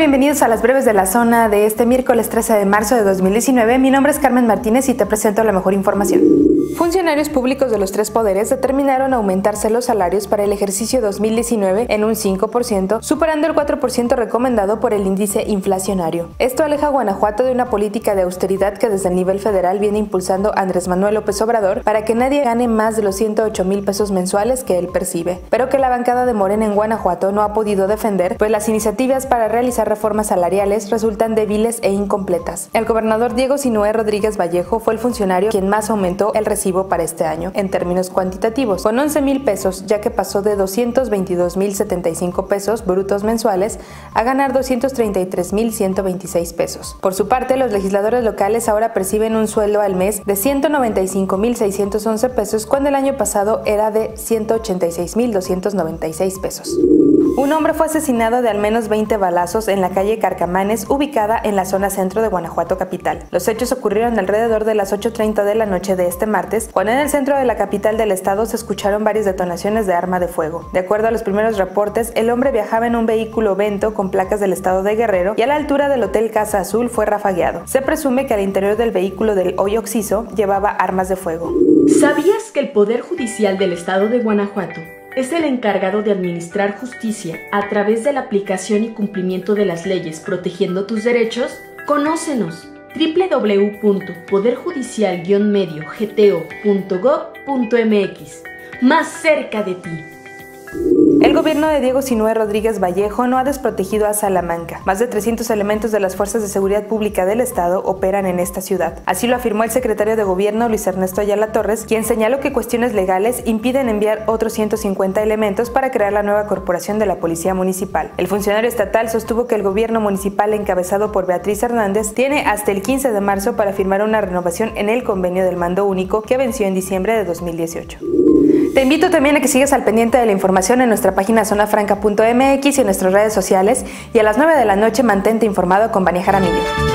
Bienvenidos a las breves de la zona de este miércoles 13 de marzo de 2019. Mi nombre es Carmen Martínez y te presento la mejor información. Funcionarios públicos de los tres poderes determinaron aumentarse los salarios para el ejercicio 2019 en un 5%, superando el 4% recomendado por el índice inflacionario. Esto aleja a Guanajuato de una política de austeridad que desde el nivel federal viene impulsando Andrés Manuel López Obrador para que nadie gane más de los 108 mil pesos mensuales que él percibe, pero que la bancada de Morena en Guanajuato no ha podido defender, pues las iniciativas para realizar reformas salariales resultan débiles e incompletas. El gobernador Diego Sinué Rodríguez Vallejo fue el funcionario quien más aumentó el recibo para este año en términos cuantitativos, con 11 mil pesos, ya que pasó de 222 mil 75 pesos brutos mensuales a ganar 233 mil 126 pesos. Por su parte, los legisladores locales ahora perciben un sueldo al mes de 195 mil 611 pesos, cuando el año pasado era de 186 mil 296 pesos. Un hombre fue asesinado de al menos 20 balazos en la calle Carcamanes, ubicada en la zona centro de Guanajuato capital. Los hechos ocurrieron alrededor de las 8.30 de la noche de este martes, cuando en el centro de la capital del estado se escucharon varias detonaciones de arma de fuego. De acuerdo a los primeros reportes, el hombre viajaba en un vehículo Vento con placas del estado de Guerrero y a la altura del Hotel Casa Azul fue rafagueado. Se presume que al interior del vehículo del hoy Oxiso llevaba armas de fuego. ¿Sabías que el Poder Judicial del estado de Guanajuato es el encargado de administrar justicia a través de la aplicación y cumplimiento de las leyes protegiendo tus derechos? Conócenos www.poderjudicial-medio-gto.gov.mx Más cerca de ti. Gobierno de Diego Sinué Rodríguez Vallejo no ha desprotegido a Salamanca. Más de 300 elementos de las Fuerzas de Seguridad Pública del Estado operan en esta ciudad. Así lo afirmó el secretario de Gobierno Luis Ernesto Ayala Torres, quien señaló que cuestiones legales impiden enviar otros 150 elementos para crear la nueva corporación de la Policía Municipal. El funcionario estatal sostuvo que el gobierno municipal encabezado por Beatriz Hernández tiene hasta el 15 de marzo para firmar una renovación en el convenio del mando único que venció en diciembre de 2018. Te invito también a que sigas al pendiente de la información en nuestra página zonafranca.mx y en nuestras redes sociales y a las 9 de la noche mantente informado con Vania Jaramillo.